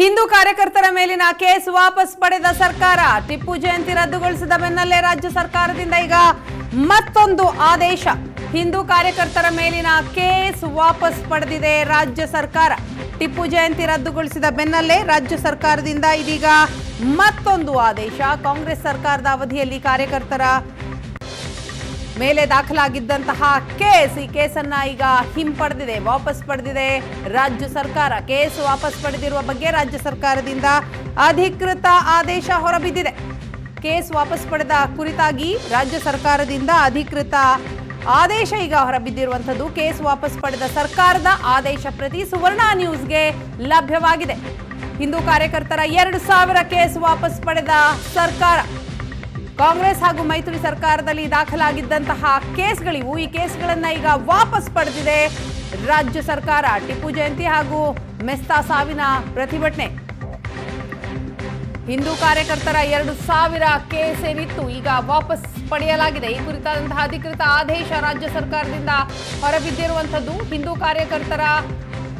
ಹಿಂದೂ ಕಾರ್ಯಕರ್ತರ ಮೇಲಿನ ಕೇಸ್ ವಾಪಸ್ ಪಡೆದ ಸರ್ಕಾರ. ಟಿಪ್ಪು ಜಯಂತಿ ರದ್ದುಗೊಳಿಸಿದ ಬೆನ್ನಲ್ಲೇ ರಾಜ್ಯ ಸರ್ಕಾರದಿಂದ ಈಗ ಮತ್ತೊಂದು ಆದೇಶ. ಹಿಂದೂ ಕಾರ್ಯಕರ್ತರ ಮೇಲಿನ ಕೇಸ್ ವಾಪಸ್ ಪಡೆದಿದೆ ರಾಜ್ಯ ಸರ್ಕಾರ. ಟಿಪ್ಪು ಜಯಂತಿ ರದ್ದುಗೊಳಿಸಿದ ಬೆನ್ನಲ್ಲೇ ರಾಜ್ಯ ಸರ್ಕಾರದಿಂದ ಇದೀಗ ಮತ್ತೊಂದು ಆದೇಶ. ಕಾಂಗ್ರೆಸ್ ಸರ್ಕಾರದ ಅವಧಿಯಲ್ಲಿ ಕಾರ್ಯಕರ್ತರ ಮೇಲೆ ದಾಖಲಾಗಿದ್ದಂತಹ ಕೇಸ್, ಈ ಕೇಸನ್ನ ಈಗ ಹಿಂಪಡೆದಿದೆ, ವಾಪಸ್ ಪಡೆದಿದೆ ರಾಜ್ಯ ಸರ್ಕಾರ. ಕೇಸ್ ವಾಪಸ್ ಪಡೆದಿರುವ ಬಗ್ಗೆ ರಾಜ್ಯ ಸರ್ಕಾರದಿಂದ ಅಧಿಕೃತ ಆದೇಶ ಹೊರಬಿದ್ದಿದೆ. ಕೇಸ್ ವಾಪಸ್ ಪಡೆದ ಕುರಿತಾಗಿ ರಾಜ್ಯ ಸರ್ಕಾರದಿಂದ ಅಧಿಕೃತ ಆದೇಶ ಈಗ ಹೊರಬಿದ್ದಿರುವಂಥದ್ದು. ಕೇಸ್ ವಾಪಸ್ ಪಡೆದ ಸರ್ಕಾರದ ಆದೇಶ ಪ್ರತಿ ಸುವರ್ಣ ನ್ಯೂಸ್ಗೆ ಲಭ್ಯವಾಗಿದೆ. ಹಿಂದೂ ಕಾರ್ಯಕರ್ತರ ಎರಡು ಸಾವಿರ ಕೇಸ್ ವಾಪಸ್ ಪಡೆದ ಸರ್ಕಾರ. ಕಾಂಗ್ರೆಸ್ ಹಾಗೂ ಮೈತ್ರಿ ಸರ್ಕಾರದಲ್ಲಿ ದಾಖಲಾಗಿದ್ದಂತಹ ಕೇಸ್ಗಳಿವು. ಈ ಕೇಸ್ಗಳನ್ನ ಈಗ ವಾಪಸ್ ಪಡೆದಿದೆ ರಾಜ್ಯ ಸರ್ಕಾರ. ಟಿಪ್ಪು ಜಯಂತಿ ಹಾಗೂ ಮೆಸ್ತಾ ಸಾವಿನ ಪ್ರತಿಭಟನೆ. ಹಿಂದೂ ಕಾರ್ಯಕರ್ತರ ಎರಡು ಸಾವಿರ ಕೇಸ್ ಏನಿತ್ತು, ಈಗ ವಾಪಸ್ ಪಡೆಯಲಾಗಿದೆ. ಈ ಕುರಿತಾದಂತಹ ಅಧಿಕೃತ ಆದೇಶ ರಾಜ್ಯ ಸರ್ಕಾರದಿಂದ ಹೊರಬಿದ್ದಿರುವಂಥದ್ದು ಹಿಂದೂ ಕಾರ್ಯಕರ್ತರ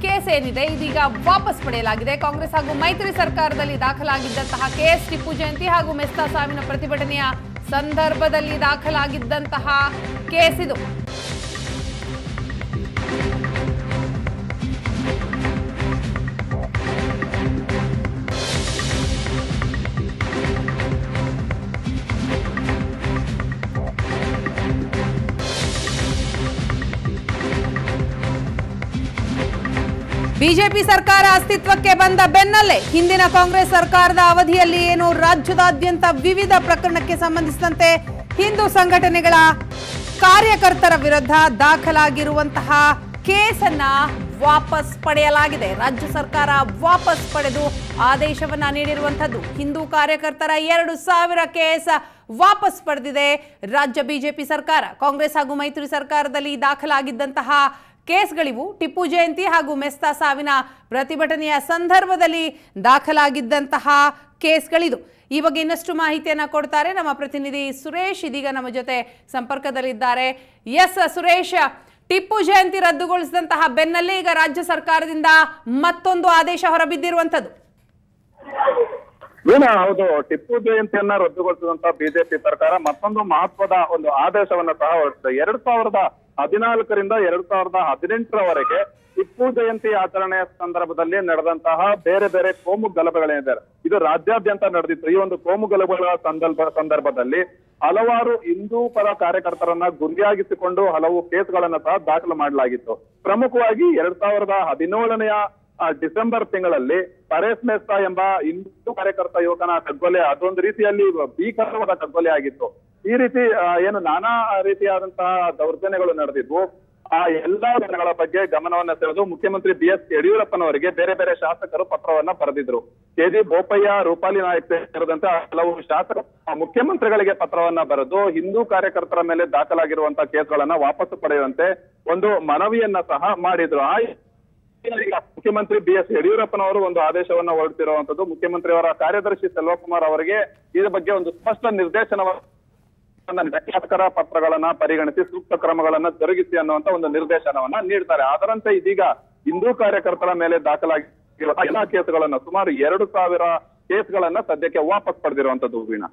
ಕೇಸ್ ಏನಿದೆ, ಇದೀಗ ವಾಪಸ್ ಪಡೆಯಲಾಗಿದೆ. ಕಾಂಗ್ರೆಸ್ ಹಾಗೂ ಮೈತ್ರಿ ಸರ್ಕಾರದಲ್ಲಿ ದಾಖಲಾಗಿದ್ದಂತಹ ಕೆಎಸ್ ಟಿಪ್ಪು ಜಯಂತಿ ಹಾಗೂ ಮೆಸ್ತಾ ಸಾವಿನ ಪ್ರತಿಭಟನೆಯ ಸಂದರ್ಭದಲ್ಲಿ ದಾಖಲಾಗಿದ್ದಂತಹ ಕೇಸ್ ಇದು. ಬಿಜೆಪಿ ಸರ್ಕಾರ ಅಸ್ತಿತ್ವಕ್ಕೆ ಬಂದ ಬೆನ್ನಲ್ಲೇ ಹಿಂದಿನ ಕಾಂಗ್ರೆಸ್ ಸರ್ಕಾರದ ಅವಧಿಯಲ್ಲಿ ಏನು ರಾಜ್ಯದಾದ್ಯಂತ ವಿವಿಧ ಪ್ರಕರಣಕ್ಕೆ ಸಂಬಂಧಿಸಿದಂತೆ ಹಿಂದೂ ಸಂಘಟನೆಗಳ ಕಾರ್ಯಕರ್ತರ ವಿರುದ್ಧ ದಾಖಲಾಗಿರುವಂತಹ ಕೇಸನ್ನ ವಾಪಸ್ ಪಡೆಯಲಾಗಿದೆ. ರಾಜ್ಯ ಸರ್ಕಾರ ವಾಪಸ್ ಪಡೆದು ಆದೇಶವನ್ನ ನೀಡಿರುವಂತದ್ದು ಹಿಂದೂ ಕಾರ್ಯಕರ್ತರ ಎರಡು ಸಾವಿರ ಕೇಸ್ ವಾಪಸ್ ಪಡೆದಿದೆ. ರಾಜ್ಯ ಬಿಜೆಪಿ ಸರ್ಕಾರ, ಕಾಂಗ್ರೆಸ್ ಹಾಗೂ ಮೈತ್ರಿ ಸರ್ಕಾರದಲ್ಲಿ ದಾಖಲಾಗಿದ್ದಂತಹ ಕೇಸ್ಗಳಿವು. ಟಿಪ್ಪು ಜಯಂತಿ ಹಾಗೂ ಮೆಸ್ತಾ ಸಾವಿನ ಪ್ರತಿಭಟನೆಯ ಸಂದರ್ಭದಲ್ಲಿ ದಾಖಲಾಗಿದ್ದಂತಹ ಕೇಸ್ಗಳಿದು. ಈ ಬಗ್ಗೆ ಇನ್ನಷ್ಟು ಮಾಹಿತಿಯನ್ನು ಕೊಡ್ತಾರೆ ನಮ್ಮ ಪ್ರತಿನಿಧಿ ಸುರೇಶ್. ಇದೀಗ ನಮ್ಮ ಜೊತೆ ಸಂಪರ್ಕದಲ್ಲಿದ್ದಾರೆ. ಎಸ್, ಸುರೇಶ್, ಟಿಪ್ಪು ಜಯಂತಿ ರದ್ದುಗೊಳಿಸಿದಂತಹ ಬೆನ್ನಲ್ಲೇ ಈಗ ರಾಜ್ಯ ಸರ್ಕಾರದಿಂದ ಮತ್ತೊಂದು ಆದೇಶ ಹೊರಬಿದ್ದಿರುವಂತದ್ದು ಏನ ಹೌದು, ಟಿಪ್ಪು ಜಯಂತಿಯನ್ನ ರದ್ದುಗೊಳಿಸಿದಂತ ಬಿಜೆಪಿ ಸರ್ಕಾರ ಮತ್ತೊಂದು ಮಹತ್ವದ ಒಂದು ಆದೇಶವನ್ನ ಸಹ ಹೊರಡಿಸಿದೆ. ಎರಡ್ ಸಾವಿರದ ಹದಿನಾಲ್ಕರಿಂದ ಎರಡ್ ಸಾವಿರದ ಹದಿನೆಂಟರವರೆಗೆ ಟಿಪ್ಪು ಜಯಂತಿ ಆಚರಣೆಯ ಸಂದರ್ಭದಲ್ಲಿ ನಡೆದಂತಹ ಬೇರೆ ಬೇರೆ ಕೋಮು ಗಲಭೆಗಳೇನಿದೆ ಇದು ರಾಜ್ಯಾದ್ಯಂತ ನಡೆದಿತ್ತು. ಈ ಒಂದು ಕೋಮು ಗಲಭೆಗಳ ಸಂದರ್ಭ, ಸಂದರ್ಭದಲ್ಲಿ ಹಲವಾರು ಹಿಂದೂ ಪರ ಕಾರ್ಯಕರ್ತರನ್ನ ಗುರಿಯಾಗಿಸಿಕೊಂಡು ಹಲವು ಕೇಸ್ಗಳನ್ನ ಸಹ ದಾಖಲು ಮಾಡಲಾಗಿತ್ತು. ಪ್ರಮುಖವಾಗಿ ಎರಡ್ ಸಾವಿರದ ಹದಿನೇಳನೆಯ ಡಿಸೆಂಬರ್ ತಿಂಗಳಲ್ಲಿ ಪರೇಶ್ ಮೆಸ್ತಾ ಎಂಬ ಹಿಂದೂ ಕಾರ್ಯಕರ್ತ ಯುವಕನ ಕಗ್ಗೊಲೆ ಅದೊಂದು ರೀತಿಯಲ್ಲಿ ಭೀಕರವಾದ ಕಗ್ಗೊಲೆ ಆಗಿತ್ತು. ಈ ರೀತಿ ಏನು ನಾನಾ ರೀತಿಯಾದಂತಹ ದೌರ್ಜನ್ಯಗಳು ನಡೆದಿದ್ವು. ಆ ಎಲ್ಲಾ ಜನಗಳ ಬಗ್ಗೆ ಗಮನವನ್ನ ಸೆಳೆದು ಮುಖ್ಯಮಂತ್ರಿ ಬಿ ಎಸ್ ಯಡಿಯೂರಪ್ಪನವರಿಗೆ ಬೇರೆ ಬೇರೆ ಶಾಸಕರು ಪತ್ರವನ್ನ ಬರೆದಿದ್ರು. ಕೆ ಜಿ ಬೋಪಯ್ಯ ರೂಪಾಲಿ ನಾಯಕ್ ಸೇರಿದಂತೆ ಹಲವು ಶಾಸಕರು ಆ, ಮುಖ್ಯಮಂತ್ರಿಗಳಿಗೆ ಪತ್ರವನ್ನ ಬರೆದು ಹಿಂದೂ ಕಾರ್ಯಕರ್ತರ ಮೇಲೆ ದಾಖಲಾಗಿರುವಂತಹ ಕೇಸ್ಗಳನ್ನ ವಾಪಸ್ ಪಡೆಯುವಂತೆ ಒಂದು ಮನವಿಯನ್ನ ಸಹ ಮಾಡಿದ್ರು. ಆ ಮುಖ್ಯಮಂತ್ರಿ ಬಿ ಎಸ್ ಯಡಿಯೂರಪ್ಪನವರು ಒಂದು ಆದೇಶವನ್ನ ಹೊರಡಿಸಿರುವಂತದ್ದು ಮುಖ್ಯಮಂತ್ರಿಯವರ ಕಾರ್ಯದರ್ಶಿ ಸೆಲ್ವಕುಮಾರ್ ಅವರಿಗೆ ಇದ್ರ ಬಗ್ಗೆ ಒಂದು ಸ್ಪಷ್ಟ ನಿರ್ದೇಶನವನ್ನು ಶಾಸಕರ ಪತ್ರಗಳನ್ನ ಪರಿಗಣಿಸಿ, ಸೂಕ್ತ ಕ್ರಮಗಳನ್ನ ಜರುಗಿಸಿ ಅನ್ನುವಂತ ಒಂದು ನಿರ್ದೇಶನವನ್ನ ನೀಡ್ತಾರೆ. ಅದರಂತೆ ಇದೀಗ ಹಿಂದೂ ಕಾರ್ಯಕರ್ತರ ಮೇಲೆ ದಾಖಲಾಗಿರುವ ಎಲ್ಲಾ ಕೇಸ್ಗಳನ್ನ ಸುಮಾರು ಎರಡು ಸಾವಿರ ಕೇಸ್ಗಳನ್ನ ಸದ್ಯಕ್ಕೆ ವಾಪಸ್ ಪಡೆದಿರುವಂತದ್ದು ವೀಣಾ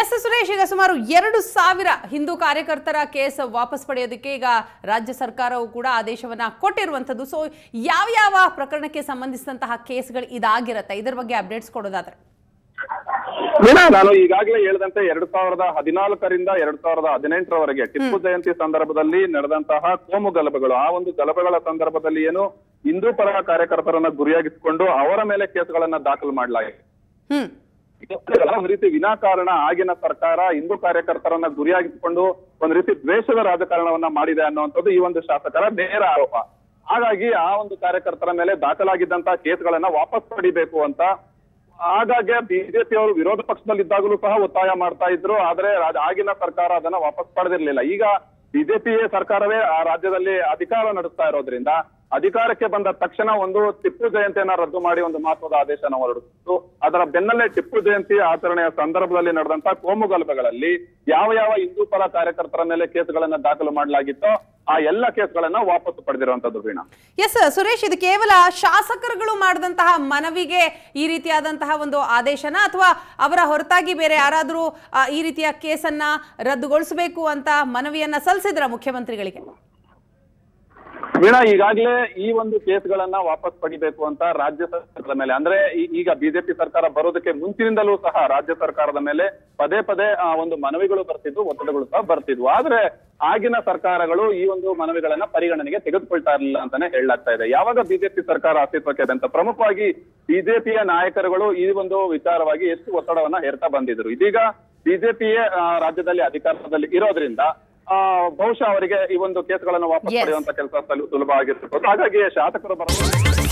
ಎಸ್ ಸುರೇಶ್ ಈಗ ಸುಮಾರು ಎರಡು ಸಾವಿರ ಹಿಂದೂ ಕಾರ್ಯಕರ್ತರ ಕೇಸ್ ವಾಪಸ್ ಪಡೆಯೋದಕ್ಕೆ ಈಗ ರಾಜ್ಯ ಸರ್ಕಾರವು ಕೂಡ ಆದೇಶವನ್ನ ಕೊಟ್ಟಿರುವಂತದ್ದು ಸೊ ಯಾವ ಯಾವ ಪ್ರಕರಣಕ್ಕೆ ಸಂಬಂಧಿಸಿದಂತಹ ಕೇಸ್ಗಳು ಇದಾಗಿರತ್ತೆ? ಇದರ ಬಗ್ಗೆ ಅಪ್ಡೇಟ್ಸ್ ಕೊಡೋದಾದ್ರೆ. ನಾನು ಈಗಾಗಲೇ ಹೇಳಿದಂತೆ ಎರಡ್ ಸಾವಿರದ ಹದಿನಾಲ್ಕರಿಂದ ಎರಡ್ ಸಾವಿರದ ಹದಿನೆಂಟರವರೆಗೆ ಟಿಪ್ಪು ಜಯಂತಿ ಸಂದರ್ಭದಲ್ಲಿ ನಡೆದಂತಹ ಕೋಮು ಗಲಭೆಗಳು ಆ ಒಂದು ಗಲಭೆಗಳ ಸಂದರ್ಭದಲ್ಲಿ ಏನು ಹಿಂದೂ ಪರ ಕಾರ್ಯಕರ್ತರನ್ನ ಗುರಿಯಾಗಿಸಿಕೊಂಡು ಅವರ ಮೇಲೆ ಕೇಸ್ಗಳನ್ನ ದಾಖಲು ಮಾಡಲಾಗಿದೆ. ರೀತಿ ವಿನಾಕಾರಣ ಆಗಿನ ಸರ್ಕಾರ, ಹಿಂದೂ ಕಾರ್ಯಕರ್ತರನ್ನ ಗುರಿಯಾಗಿಸಿಕೊಂಡು ಒಂದ್ ರೀತಿ ದ್ವೇಷದ ರಾಜಕಾರಣವನ್ನ ಮಾಡಿದೆ ಅನ್ನುವಂಥದ್ದು ಈ ಒಂದು ಶಾಸಕರ ನೇರ ಆರೋಪ. ಹಾಗಾಗಿ ಆ ಒಂದು ಕಾರ್ಯಕರ್ತರ ಮೇಲೆ ದಾಖಲಾಗಿದ್ದಂತಹ ಕೇಸ್ಗಳನ್ನ ವಾಪಸ್ ಪಡಿಬೇಕು ಅಂತ ಆಗಾಗ್ಗೆ ಬಿಜೆಪಿ ಅವರು ವಿರೋಧ ಪಕ್ಷದಲ್ಲಿದ್ದಾಗಲೂ ಸಹ ಒತ್ತಾಯ ಮಾಡ್ತಾ ಇದ್ರು, ಆದ್ರೆ ಆಗಿನ ಸರ್ಕಾರ ಅದನ್ನ ವಾಪಸ್ ಪಡೆದಿರ್ಲಿಲ್ಲ. ಈಗ ಬಿಜೆಪಿ ಸರ್ಕಾರವೇ ಆ ರಾಜ್ಯದಲ್ಲಿ ಅಧಿಕಾರ ನಡೆಸ್ತಾ ಇರೋದ್ರಿಂದ ಅಧಿಕಾರಕ್ಕೆ ಬಂದ ತಕ್ಷಣ ಒಂದು ಟಿಪ್ಪು ಜಯಂತಿಯನ್ನ ರದ್ದು ಮಾಡಿ ಒಂದು ಮಹತ್ವದ ಆದೇಶನ ಹೊರಡಿಸಿತ್ತು. ಅದರ ಬೆನ್ನಲ್ಲೇ ಟಿಪ್ಪು ಜಯಂತಿ ಆಚರಣೆಯ ಸಂದರ್ಭದಲ್ಲಿ ನಡೆದಂತ ಕೋಮುಗಲಭೆಗಳಲ್ಲಿ ಯಾವ ಯಾವ ಹಿಂದೂ ಪರ ಕಾರ್ಯಕರ್ತರ ಮೇಲೆ ಕೇಸ್ಗಳನ್ನ ದಾಖಲು ಮಾಡಲಾಗಿತ್ತೋ ಆ ಎಲ್ಲ ಕೇಸ್ಗಳನ್ನ ವಾಪಸ್ ಪಡೆದಿರುವಂತದ್ದು ವೀಣಾ ಎಸ್ ಸುರೇಶ್, ಇದು ಕೇವಲ ಶಾಸಕರುಗಳು ಮಾಡಿದಂತಹ ಮನವಿಗೆ ಈ ರೀತಿಯಾದಂತಹ ಒಂದು ಆದೇಶನ ಅಥವಾ ಅವರ ಹೊರತಾಗಿ ಬೇರೆ ಯಾರಾದರೂ ಈ ರೀತಿಯ ಕೇಸನ್ನ ರದ್ದುಗೊಳಿಸಬೇಕು ಅಂತ ಮನವಿಯನ್ನ ಸಲ್ಲಿಸಿದ್ರ ಮುಖ್ಯಮಂತ್ರಿಗಳಿಗೆ? ವೀಣಾ, ಈಗಾಗಲೇ ಈ ಒಂದು ಕೇಸ್ಗಳನ್ನ ವಾಪಸ್ ಪಡಿಬೇಕು ಅಂತ ರಾಜ್ಯ ಸರ್ಕಾರದ ಮೇಲೆ, ಅಂದ್ರೆ ಈಗ ಬಿಜೆಪಿ ಸರ್ಕಾರ ಬರೋದಕ್ಕೆ ಮುಂಚಿನಿಂದಲೂ ಸಹ ರಾಜ್ಯ ಸರ್ಕಾರದ ಮೇಲೆ ಪದೇ ಪದೇ ಆ ಒಂದು ಮನವಿಗಳು ಬರ್ತಿದ್ವು, ಒತ್ತಡಗಳು ಸಹ ಬರ್ತಿದ್ವು. ಆದ್ರೆ ಆಗಿನ ಸರ್ಕಾರಗಳು ಈ ಒಂದು ಮನವಿಗಳನ್ನ ಪರಿಗಣನೆಗೆ ತೆಗೆದುಕೊಳ್ತಾ ಇರಲಿಲ್ಲ ಅಂತಾನೆ ಹೇಳಲಾಗ್ತಾ ಇದೆ. ಯಾವಾಗ ಬಿಜೆಪಿ ಸರ್ಕಾರ ಅಸ್ತಿತ್ವಕ್ಕೆ ಅಂತ ಪ್ರಮುಖವಾಗಿ ಬಿಜೆಪಿಯ ನಾಯಕರುಗಳು ಈ ಒಂದು ವಿಚಾರವಾಗಿ ಎಷ್ಟು ಒತ್ತಡವನ್ನ ಹೇರ್ತಾ ಬಂದಿದ್ರು. ಇದೀಗ ಬಿಜೆಪಿಯೇ ರಾಜ್ಯದಲ್ಲಿ ಅಧಿಕಾರದಲ್ಲಿ ಇರೋದ್ರಿಂದ ಬಹುಶಃ ಅವರಿಗೆ ಈ ಒಂದು ಕೇಸ್ಗಳನ್ನು ವಾಪಸ್. ಪಡೆಯುವಂತ ಕೆಲಸ ಸುಲಭ ಆಗಿರ್ತಿರ್ಬೋದು ಹಾಗಾಗಿ ಶಾಸಕರು ಬರೋದು